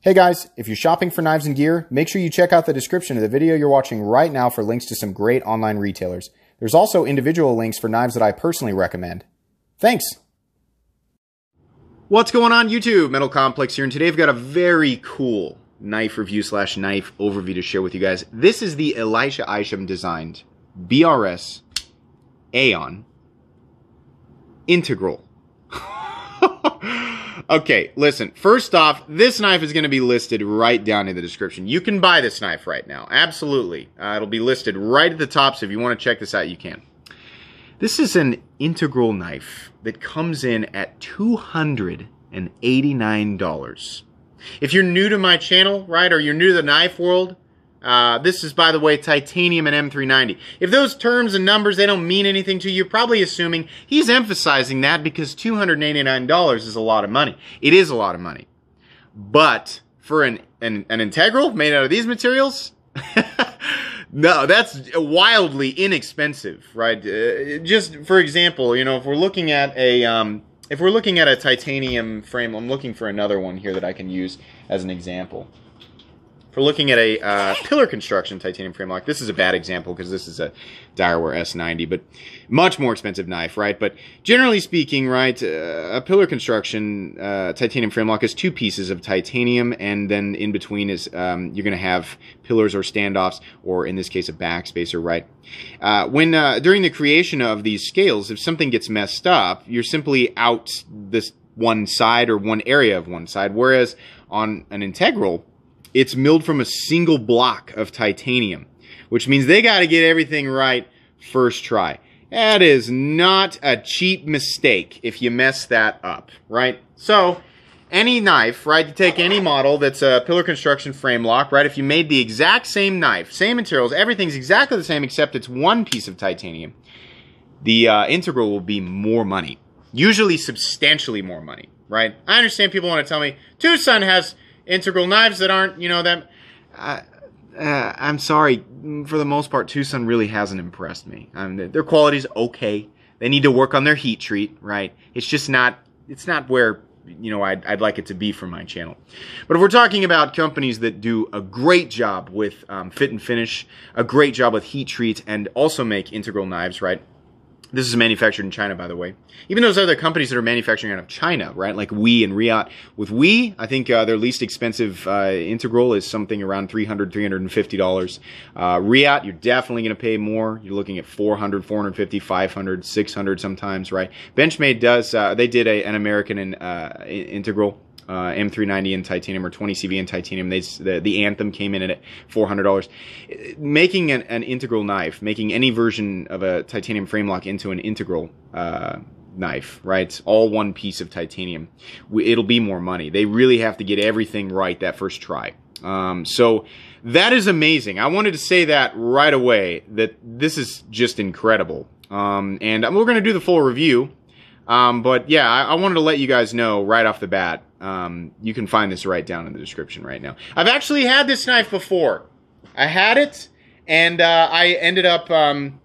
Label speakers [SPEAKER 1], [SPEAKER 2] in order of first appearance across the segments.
[SPEAKER 1] Hey guys, if you're shopping for knives and gear, make sure you check out the description of the video you're watching right now for links to some great online retailers. There's also individual links for knives that I personally recommend. Thanks! What's going on YouTube? Metal Complex here, and today I've got a very cool knife review slash knife overview to share with you guys. This is the Elijah Isham designed BRS Eon Integral. Okay, listen. First off, this knife is going to be listed right down in the description. You can buy this knife right now. Absolutely. Uh, it'll be listed right at the top, so if you want to check this out, you can. This is an integral knife that comes in at $289. If you're new to my channel, right, or you're new to the knife world, uh, this is, by the way, titanium and M390. If those terms and numbers, they don't mean anything to you, you're probably assuming he's emphasizing that because $289 is a lot of money. It is a lot of money. But for an, an, an integral made out of these materials, no, that's wildly inexpensive, right? Uh, just for example, you know, if we're looking at a, um, if we're looking at a titanium frame, I'm looking for another one here that I can use as an example we're looking at a uh, pillar construction titanium frame lock, this is a bad example because this is a Direware S90, but much more expensive knife, right? But generally speaking, right, uh, a pillar construction uh, titanium frame lock is two pieces of titanium, and then in between is um, you're going to have pillars or standoffs, or in this case, a backspacer, right? Uh, when uh, during the creation of these scales, if something gets messed up, you're simply out this one side or one area of one side, whereas on an integral it's milled from a single block of titanium, which means they got to get everything right first try. That is not a cheap mistake if you mess that up, right? So, any knife, right, you take any model that's a pillar construction frame lock, right, if you made the exact same knife, same materials, everything's exactly the same except it's one piece of titanium, the uh, integral will be more money. Usually substantially more money, right? I understand people want to tell me, TwoSun has integral knives that aren't, you know, that. Uh, uh, I'm sorry. For the most part, TwoSun really hasn't impressed me. I mean, their quality's okay. They need to work on their heat treat, right? It's just not. It's not where you know I'd, I'd like it to be for my channel. But if we're talking about companies that do a great job with um, fit and finish, a great job with heat treat, and also make integral knives, right? This is manufactured in China, by the way. Even those other companies that are manufacturing out of China, right? Like WE and Reate. With WE, I think uh, their least expensive uh, integral is something around $300, $350. Uh, Reate, you're definitely going to pay more. You're looking at 400 450 500 600 sometimes, right? Benchmade does, uh, they did a, an American in, uh, integral uh, M390 in titanium or 20CV in titanium. They, the, the Anthem came in at $400. Making an, an, integral knife, making any version of a titanium frame lock into an integral uh, knife, right? All one piece of titanium. It'll be more money. They really have to get everything right that first try. Um, so that is amazing. I wanted to say that right away that this is just incredible. Um, and we're going to do the full review. Um, but yeah, I, I, wanted to let you guys know right off the bat um, you can find this right down in the description right now. I've actually had this knife before. I had it, and uh, I ended up um,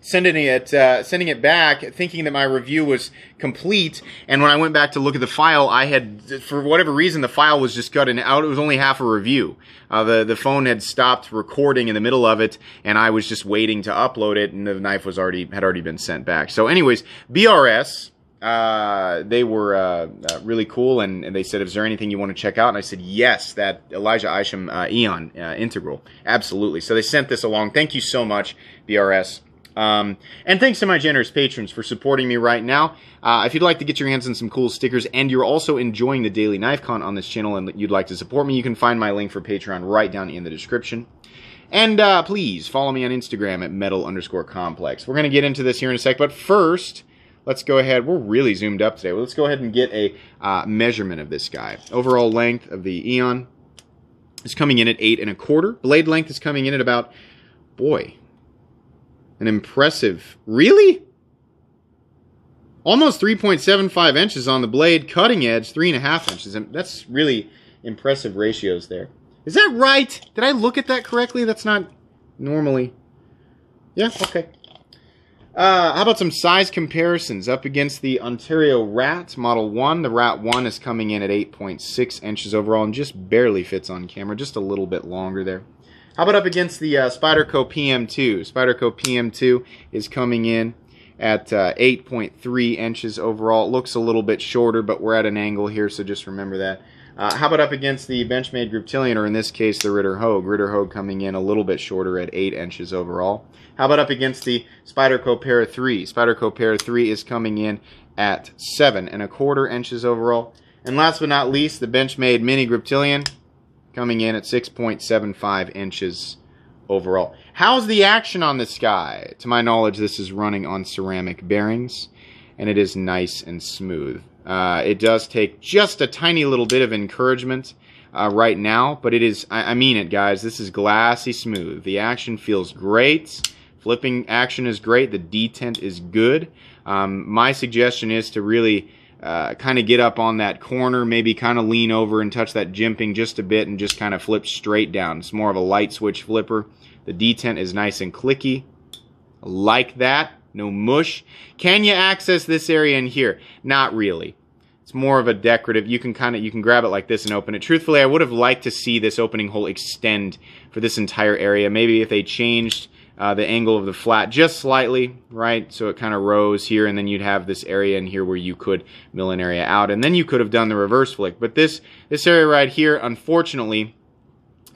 [SPEAKER 1] sending it uh, sending it back, thinking that my review was complete. And when I went back to look at the file, I had, for whatever reason, the file was just cut out. It was only half a review. Uh, the the phone had stopped recording in the middle of it, and I was just waiting to upload it, and the knife was already had already been sent back. So, anyways, BRS uh, they were uh, uh, really cool, and, and, they said, "Is there anything you want to check out?" And I said, "Yes, that Elijah Isham uh, Eon uh, integral, absolutely." So they sent this along. Thank you so much, BRS. Um, and thanks to my generous patrons for supporting me right now. Uh, if you'd like to get your hands on some cool stickers and you're also enjoying the daily knife con on this channel and you'd like to support me, you can find my link for Patreon right down in the description. And uh, please follow me on Instagram at metal underscore complex. We're going to get into this here in a sec, but first, let's go ahead. We're really zoomed up today. Well, let's go ahead and get a uh, measurement of this guy. Overall length of the Eon is coming in at eight and a quarter. Blade length is coming in at about, boy, an impressive, really? Almost 3.75 inches on the blade, cutting edge, three and a half inches. And that's really impressive ratios there. Is that right? Did I look at that correctly? That's not normally. Yeah, okay. Uh, how about some size comparisons up against the Ontario Rat Model 1? The Rat 1 is coming in at 8.6 inches overall and just barely fits on camera, just a little bit longer there. How about up against the uh, Spyderco PM2? Spyderco PM2 is coming in at uh, 8.3 inches overall. It looks a little bit shorter, but we're at an angle here, so just remember that. Uh, how about up against the Benchmade Griptilian, or in this case, the Ritter Hogue? Ritter Hogue coming in a little bit shorter at 8 inches overall. How about up against the Spyderco Para 3? Spyderco Para 3 is coming in at 7 and a quarter inches overall. And last but not least, the Benchmade Mini Griptilian coming in at 6.75 inches overall. How's the action on this guy? To my knowledge, this is running on ceramic bearings, and it is nice and smooth. Uh, it does take just a tiny little bit of encouragement uh, right now, but it is, I, I, mean it, guys. This is glassy smooth. The action feels great. Flipping action is great. The detent is good. Um, my suggestion is to really uh, kind of get up on that corner, maybe kind of lean over and touch that jimping just a bit and just kind of flip straight down. It's more of a light switch flipper. The detent is nice and clicky. Like that. No mush. Can you access this area in here? Not really. It's more of a decorative. You can kind of you can grab it like this and open it. Truthfully, I would have liked to see this opening hole extend for this entire area. Maybe if they changed uh, the angle of the flat just slightly, right? So it kind of rose here, and then you'd have this area in here where you could mill an area out, and then you could have done the reverse flick. But this this area right here, unfortunately,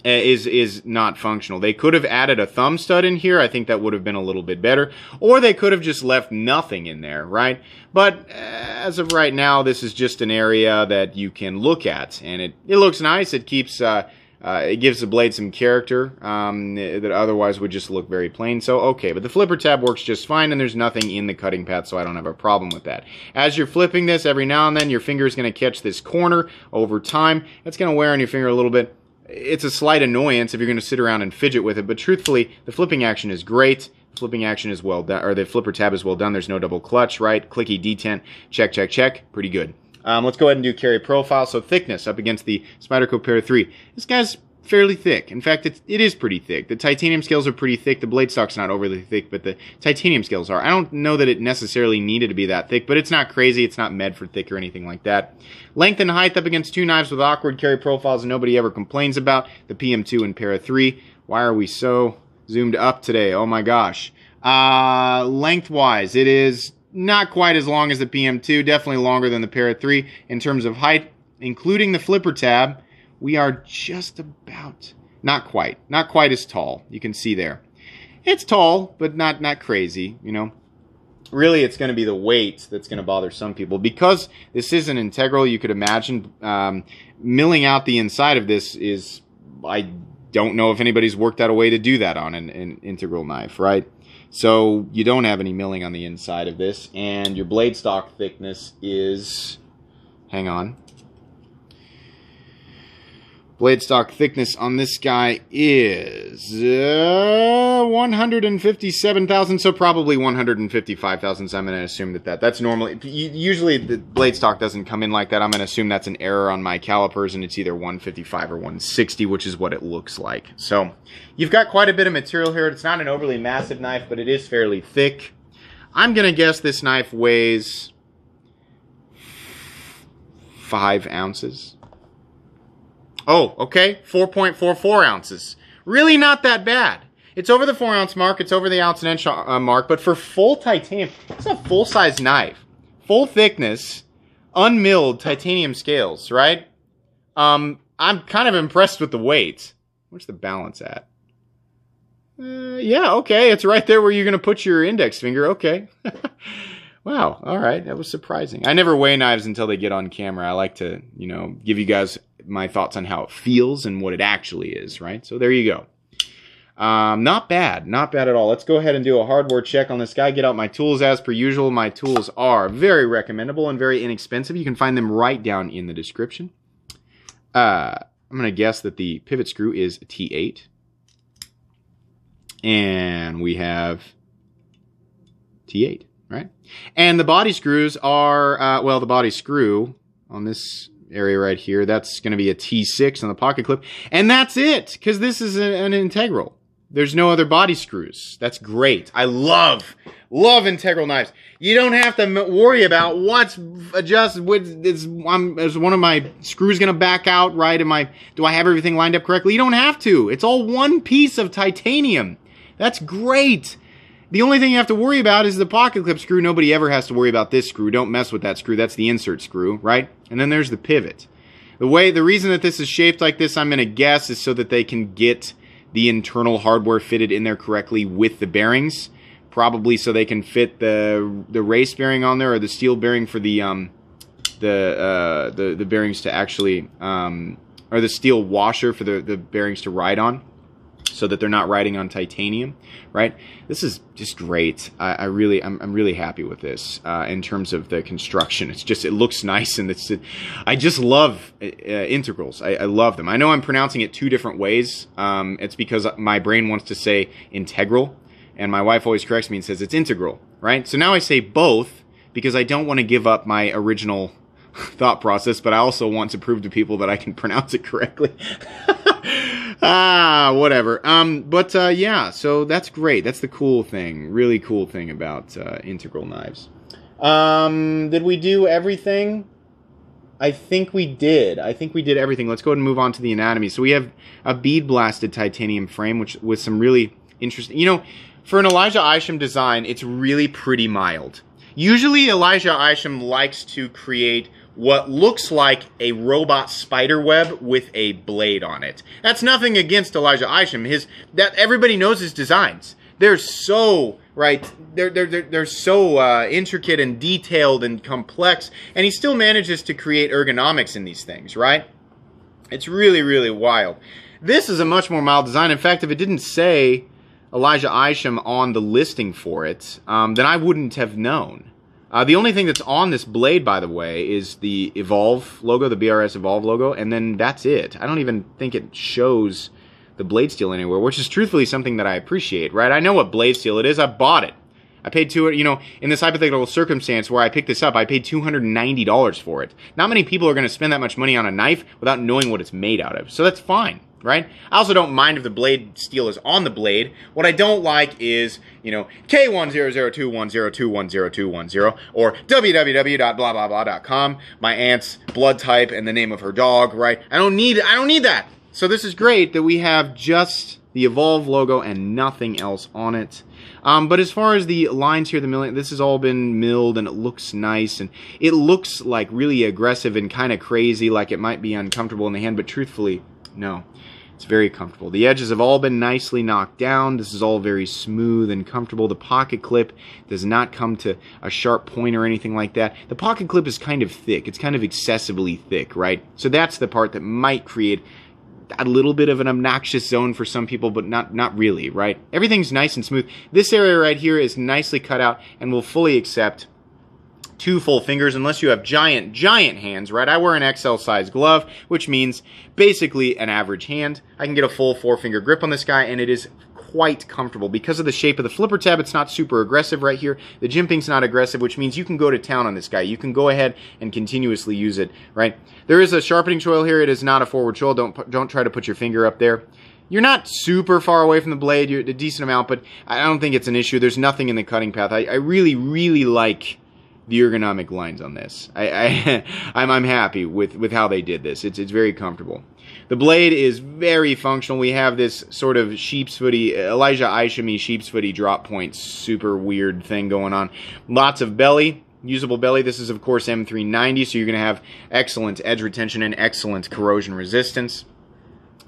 [SPEAKER 1] is is not functional. They could have added a thumb stud in here. I think that would have been a little bit better. Or they could have just left nothing in there, right? But uh, as of right now, this is just an area that you can look at, and it it looks nice. It keeps. Uh, uh, it gives the blade some character um, that otherwise would just look very plain. So, okay, but the flipper tab works just fine, and there's nothing in the cutting path, so I don't have a problem with that. As you're flipping this, every now and then your finger is going to catch this corner over time. That's going to wear on your finger a little bit it's a slight annoyance if you're going to sit around and fidget with it, but truthfully, the flipping action is great. The flipping action is well done, or the flipper tab is well done. There's no double clutch, right? Clicky detent, check, check, check. Pretty good. Um, let's go ahead and do carry profile. So thickness up against the Spyderco Para 3. This guy's fairly thick. In fact, it's, it is pretty thick. The titanium scales are pretty thick. The blade stock's not overly thick, but the titanium scales are. I don't know that it necessarily needed to be that thick, but it's not crazy. It's not Medford thick or anything like that. Length and height up against two knives with awkward carry profiles nobody ever complains about. The PM2 and Para 3. Why are we so zoomed up today? Oh my gosh. Uh, lengthwise, it is not quite as long as the PM2, definitely longer than the Para 3 in terms of height, including the flipper tab we are just about, not quite, not quite as tall. You can see there. It's tall, but not, not crazy, you know. Really, it's going to be the weight that's going to bother some people. Because this is an integral, you could imagine um, milling out the inside of this is, I don't know if anybody's worked out a way to do that on an, an integral knife, right? So you don't have any milling on the inside of this, and your blade stock thickness is, hang on, Blade stock thickness on this guy is uh, 157,000, so probably 155,000. So I'm going to assume that, that that's normally, usually the blade stock doesn't come in like that. I'm going to assume that's an error on my calipers and it's either 155 or 160, which is what it looks like. So you've got quite a bit of material here. It's not an overly massive knife, but it is fairly thick. I'm going to guess this knife weighs five ounces. Oh, okay. 4.44 ounces. Really not that bad. It's over the 4 ounce mark. It's over the ounce and inch uh, mark. But for full titanium, it's a full size knife. Full thickness, unmilled titanium scales, right? Um, I'm kind of impressed with the weight. Where's the balance at? Uh, yeah, okay. It's right there where you're going to put your index finger. Okay. wow. All right. That was surprising. I never weigh knives until they get on camera. I like to, you know, give you guys my thoughts on how it feels and what it actually is, right? So there you go. Um, not bad, not bad at all. Let's go ahead and do a hardware check on this guy. Get out my tools as per usual. My tools are very recommendable and very inexpensive. You can find them right down in the description. Uh, I'm going to guess that the pivot screw is T8. And we have T8, right? And the body screws are, uh, well, the body screw on this area right here. That's going to be a T6 on the pocket clip. And that's it, because this is an integral. There's no other body screws. That's great. I love, Love integral knives. You don't have to worry about what's adjusted. With is, I'm, is one of my screws going to back out? Right? Am I? Do I have everything lined up correctly? You don't have to. It's all one piece of titanium. That's great. The only thing you have to worry about is the pocket clip screw. Nobody ever has to worry about this screw. Don't mess with that screw. That's the insert screw, right? And then there's the pivot. The way, the reason that this is shaped like this, I'm going to guess, is so that they can get the internal hardware fitted in there correctly with the bearings probably so they can fit the the race bearing on there or the steel bearing for the um the uh the the bearings to actually um or the steel washer for the the bearings to ride on so that they're not riding on titanium right? This is just great. I, I really I'm, I'm really happy with this uh, in terms of the construction. It's just it looks nice and it's i just love uh, integrals. I, I, love them. I know i'm pronouncing it two different ways. Um, it's because my brain wants to say integral and my wife always corrects me and says it's integral, right? So now I say both because I don't want to give up my original thought process, but I also want to prove to people that I can pronounce it correctly. ah, whatever. Um, but uh, yeah, so that's great. That's the cool thing, really cool thing about uh, integral knives. Um, did we do everything? I think we did. I think we did everything. Let's go ahead and move on to the anatomy. So we have a bead blasted titanium frame, which with some really interesting. You know, for an Elijah Isham design, it's really pretty mild. Usually Elijah Isham likes to create what looks like a robot spider web with a blade on it. That's nothing against Elijah Isham. His that everybody knows his designs. They're so right. They're they're they're, they're so uh, intricate and detailed and complex, and he still manages to create ergonomics in these things. Right? It's really really wild. This is a much more mild design. In fact, if it didn't say Elijah Isham on the listing for it, um, then I wouldn't have known. Uh, the only thing that's on this blade, by the way, is the Evolve logo, the BRS Evolve logo, and then that's it. I don't even think it shows the blade steel anywhere, which is truthfully something that I appreciate, right? I know what blade steel it is. I bought it. I paid two, you know, in this hypothetical circumstance where I picked this up, I paid $290 for it. Not many people are going to spend that much money on a knife without knowing what it's made out of. So that's fine right? I also don't mind if the blade steel is on the blade. What I don't like is, you know, K100210210210 or www.blablabla.com, my aunt's blood type and the name of her dog, right? I don't need I don't need that. So this is great that we have just the Evolve logo and nothing else on it. Um, but as far as the lines here, the milling, this has all been milled and it looks nice and it looks like really aggressive and kind of crazy, like it might be uncomfortable in the hand, but truthfully, no. It's very comfortable. The edges have all been nicely knocked down. This is all very smooth and comfortable. The pocket clip does not come to a sharp point or anything like that. The pocket clip is kind of thick. It's kind of excessively thick, right? So that's the part that might create a little bit of an obnoxious zone for some people, but not not really, right? Everything's nice and smooth. This area right here is nicely cut out and will fully accept two full fingers unless you have giant, giant hands, right? I wear an XL size glove, which means basically an average hand. I can get a full four finger grip on this guy and it is quite comfortable. Because of the shape of the flipper tab, it's not super aggressive right here. The jimping's not aggressive, which means you can go to town on this guy. You can go ahead and continuously use it, right? There is a sharpening choil here. It is not a forward choil. Don't, don't try to put your finger up there. You're not super far away from the blade. You're a decent amount, but I don't think it's an issue. There's nothing in the cutting path. I, I really, really like the ergonomic lines on this. I, I I'm, I'm happy with, with how they did this. It's it's very comfortable. The blade is very functional. We have this sort of sheep's footy, Elijah Ishami sheep's footy drop point, super weird thing going on. Lots of belly, usable belly. This is of course M390, so you're going to have excellent edge retention and excellent corrosion resistance.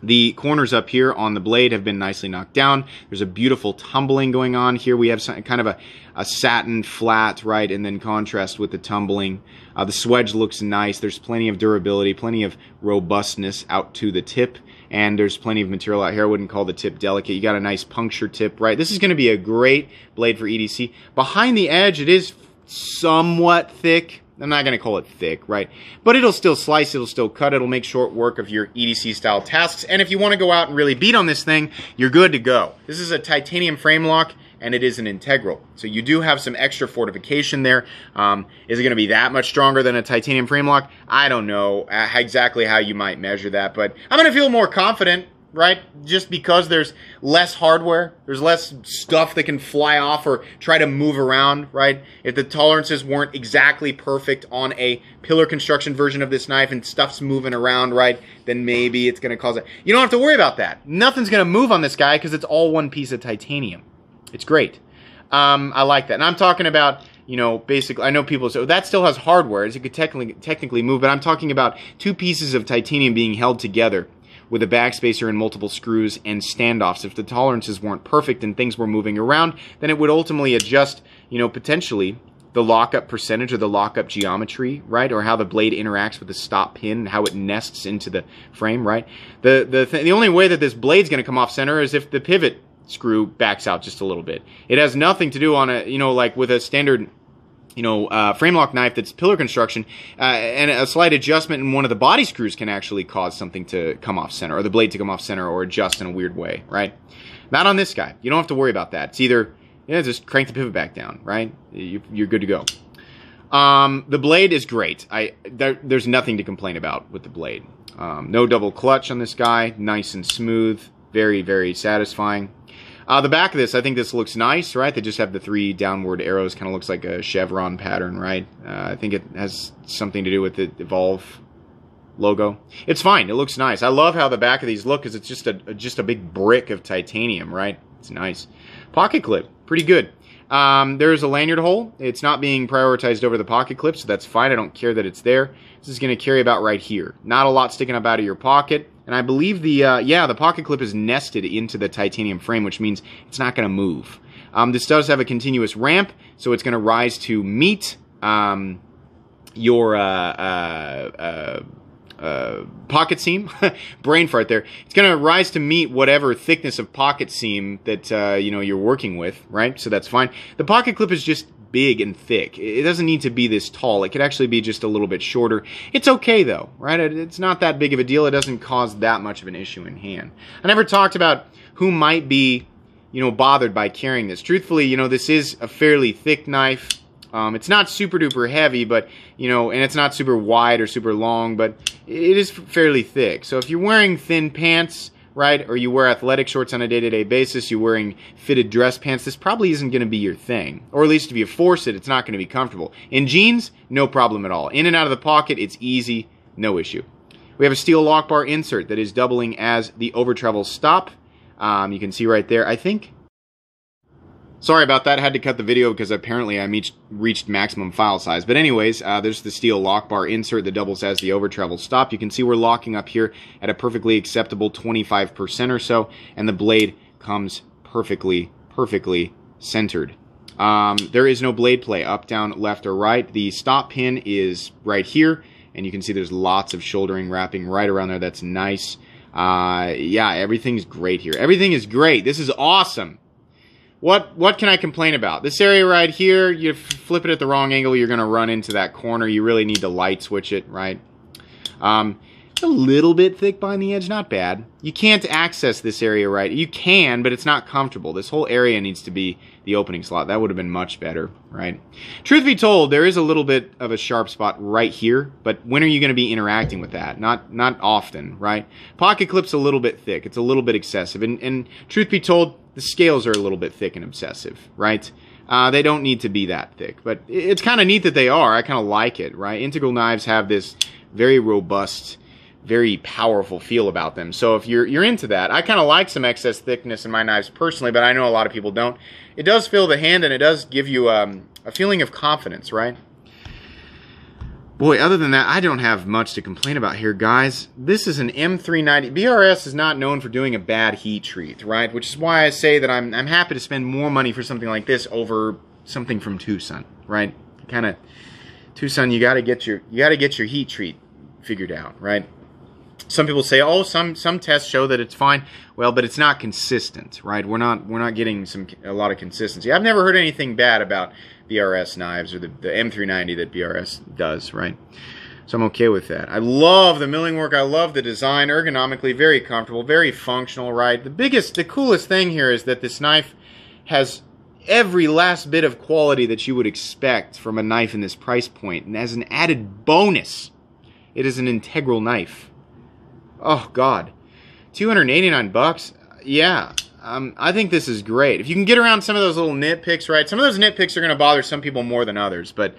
[SPEAKER 1] The corners up here on the blade have been nicely knocked down. There's a beautiful tumbling going on here. We have some, kind of a, a satin flat, right, and then contrast with the tumbling. Uh, the swedge looks nice. There's plenty of durability, plenty of robustness out to the tip and there's plenty of material out here. I wouldn't call the tip delicate. You got a nice puncture tip, right? This is going to be a great blade for EDC. Behind the edge, it is somewhat thick, I'm not going to call it thick, right? But it'll still slice, it'll still cut, it'll make short work of your EDC style tasks. And if you want to go out and really beat on this thing, you're good to go. This is a titanium frame lock and it is an integral. So you do have some extra fortification there. Um, is it going to be that much stronger than a titanium frame lock? I don't know uh, exactly how you might measure that, but I'm going to feel more confident right? Just because there's less hardware, there's less stuff that can fly off or try to move around, right? If the tolerances weren't exactly perfect on a pillar construction version of this knife and stuff's moving around, right, then maybe it's going to cause it. You don't have to worry about that. Nothing's going to move on this guy because it's all one piece of titanium. It's great. Um, I like that. And I'm talking about you know, basically, I know people say, that still has hardware, it could technically, technically move, but I'm talking about two pieces of titanium being held together with a backspacer and multiple screws and standoffs. If the tolerances weren't perfect and things were moving around, then it would ultimately adjust, you know, potentially the lockup percentage or the lockup geometry, right? Or how the blade interacts with the stop pin and how it nests into the frame, right? The the th the only way that this blade's going to come off center is if the pivot screw backs out just a little bit. It has nothing to do on a, you know, like with a standard you know, uh, frame lock knife that's pillar construction, uh, and a slight adjustment in one of the body screws can actually cause something to come off center, or the blade to come off center, or adjust in a weird way, right? Not on this guy. You don't have to worry about that. It's either, yeah, just crank the pivot back down, right? You, are good to go. Um, the blade is great. I there, There's nothing to complain about with the blade. Um, no double clutch on this guy. Nice and smooth. Very, very satisfying. Uh, the back of this, I think this looks nice, right? They just have the three downward arrows, kind of looks like a chevron pattern, right? Uh, I think it has something to do with the Evolve logo. It's fine. It looks nice. I love how the back of these look because it's just a just a big brick of titanium, right? It's nice. Pocket clip, pretty good. Um, there is a lanyard hole. It's not being prioritized over the pocket clip, so that's fine. I don't care that it's there. This is going to carry about right here. Not a lot sticking up out of your pocket. And I believe the, uh, yeah, the pocket clip is nested into the titanium frame, which means it's not going to move. Um, this does have a continuous ramp, so it's going to rise to meet um, your uh, uh, uh, uh pocket seam. Brain fart there. It's going to rise to meet whatever thickness of pocket seam that uh, you know you're working with, right? So that's fine. The pocket clip is just big and thick. It doesn't need to be this tall. It could actually be just a little bit shorter. It's okay though, right? It's not that big of a deal. It doesn't cause that much of an issue in hand. I never talked about who might be, you know, bothered by carrying this. Truthfully, you know, this is a fairly thick knife. Um, it's not super duper heavy, but, you know, and it's not super wide or super long, but it is fairly thick. So if you're wearing thin pants, right? Or you wear athletic shorts on a day to day basis, you're wearing fitted dress pants, this probably isn't going to be your thing. Or at least if you force it, it's not going to be comfortable. In jeans, no problem at all. In and out of the pocket, it's easy, no issue. We have a steel lock bar insert that is doubling as the over travel stop. Um, you can see right there, I think Sorry about that. I had to cut the video because apparently I reached maximum file size. But anyways, uh, there's the steel lock bar insert that doubles as the over travel stop. You can see we're locking up here at a perfectly acceptable 25% or so, and the blade comes perfectly, perfectly centered. Um, there is no blade play up, down, left, or right. The stop pin is right here, and you can see there's lots of shouldering wrapping right around there. That's nice. Uh, yeah, everything's great here. Everything is great. This is awesome. What what can I complain about? This area right here, you flip it at the wrong angle, you're going to run into that corner. You really need to light switch it, right? Um, a little bit thick behind the edge, not bad. You can't access this area right. You can, but it's not comfortable. This whole area needs to be the opening slot. That would have been much better, right? Truth be told, there is a little bit of a sharp spot right here, but when are you going to be interacting with that? Not not often, right? Pocket clip's a little bit thick. It's a little bit excessive. And, and truth be told, the scales are a little bit thick and obsessive, right? Uh, they don't need to be that thick, but it's kind of neat that they are. I kind of like it, right? Integral knives have this very robust very powerful feel about them. So if you're you're into that, I kind of like some excess thickness in my knives personally, but I know a lot of people don't. It does fill the hand and it does give you um, a feeling of confidence, right? Boy, other than that, I don't have much to complain about here, guys. This is an M390. BRS is not known for doing a bad heat treat, right? Which is why I say that I'm, I'm happy to spend more money for something like this over something from TwoSun, right? Kind of, TwoSun, you got to get your you got to get your heat treat figured out, right? some people say, oh, some some tests show that it's fine. Well, but it's not consistent, right? We're not we're not getting some a lot of consistency. I've never heard anything bad about BRS knives or the, the M390 that BRS does, right? So I'm okay with that. I love the milling work. I love the design. Ergonomically, very comfortable, very functional, right? The biggest, the coolest thing here is that this knife has every last bit of quality that you would expect from a knife in this price point. And as an added bonus, it is an integral knife. Oh, God. 289 bucks. Yeah, um, I think this is great. If you can get around some of those little nitpicks, right? Some of those nitpicks are going to bother some people more than others, but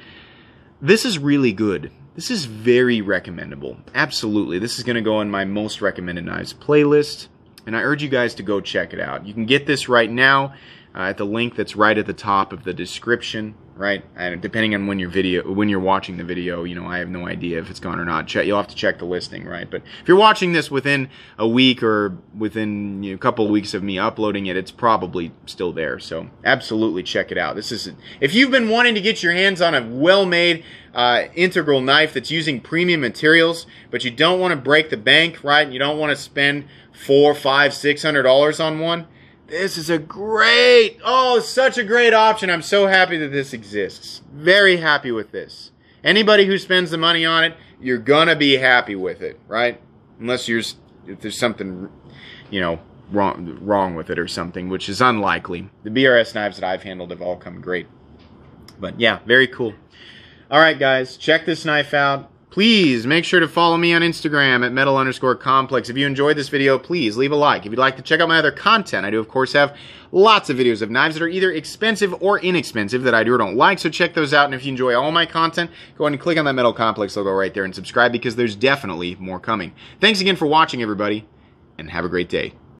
[SPEAKER 1] this is really good. This is very recommendable. Absolutely. This is going to go in my most recommended knives playlist, and I urge you guys to go check it out. You can get this right now uh, at the link that's right at the top of the description right? And depending on when your video, when you're watching the video, you know, I have no idea if it's gone or not. Check, you'll have to check the listing, right? But if you're watching this within a week or within you know, a couple of weeks of me uploading it, it's probably still there. So absolutely check it out. This is if you've been wanting to get your hands on a well-made uh, integral knife that's using premium materials, but you don't want to break the bank, right? You don't want to spend four, five, six hundred dollars on one this is a great, oh, such a great option. I'm so happy that this exists. Very happy with this. Anybody who spends the money on it, you're gonna be happy with it, right? Unless you're, if there's something, you know, wrong wrong with it or something, which is unlikely. The BRS knives that I've handled have all come great. But yeah, very cool. All right, guys, check this knife out. Please make sure to follow me on Instagram at metal underscore complex. If you enjoyed this video, please leave a like. If you'd like to check out my other content, I do, of course, have lots of videos of knives that are either expensive or inexpensive that I do or don't like, so check those out. And if you enjoy all my content, go ahead and click on that metal complex logo right there and subscribe because there's definitely more coming. Thanks again for watching, everybody, and have a great day.